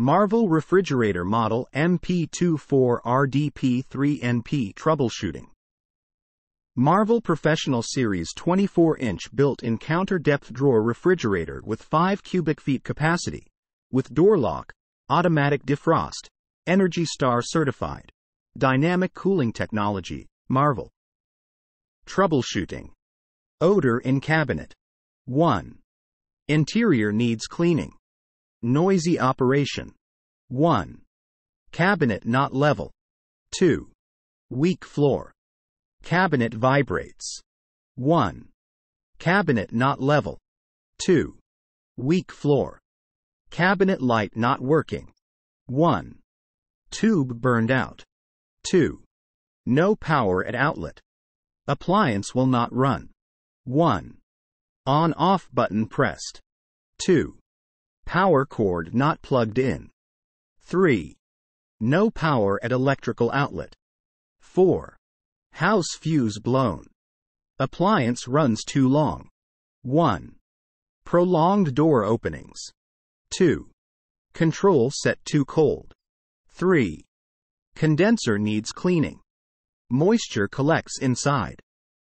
Marvel Refrigerator Model MP24RDP3NP Troubleshooting. Marvel Professional Series 24-inch built-in counter-depth drawer refrigerator with 5 cubic feet capacity, with door lock, automatic defrost, Energy Star certified, dynamic cooling technology, Marvel. Troubleshooting. Odor in cabinet. 1. Interior needs cleaning. Noisy operation. 1. Cabinet not level. 2. Weak floor. Cabinet vibrates. 1. Cabinet not level. 2. Weak floor. Cabinet light not working. 1. Tube burned out. 2. No power at outlet. Appliance will not run. 1. On-off button pressed. 2. Power cord not plugged in. 3. No power at electrical outlet. 4. House fuse blown. Appliance runs too long. 1. Prolonged door openings. 2. Control set too cold. 3. Condenser needs cleaning. Moisture collects inside.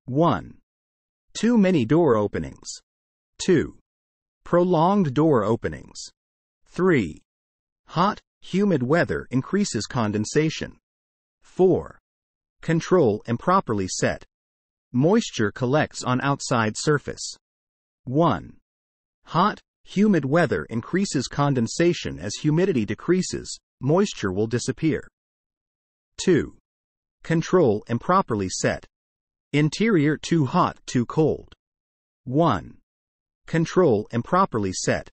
1. Too many door openings. 2. Prolonged door openings. 3. Hot, humid weather increases condensation. 4. Control improperly set. Moisture collects on outside surface. 1. Hot, humid weather increases condensation as humidity decreases, moisture will disappear. 2. Control improperly set. Interior too hot, too cold. 1. Control and properly set.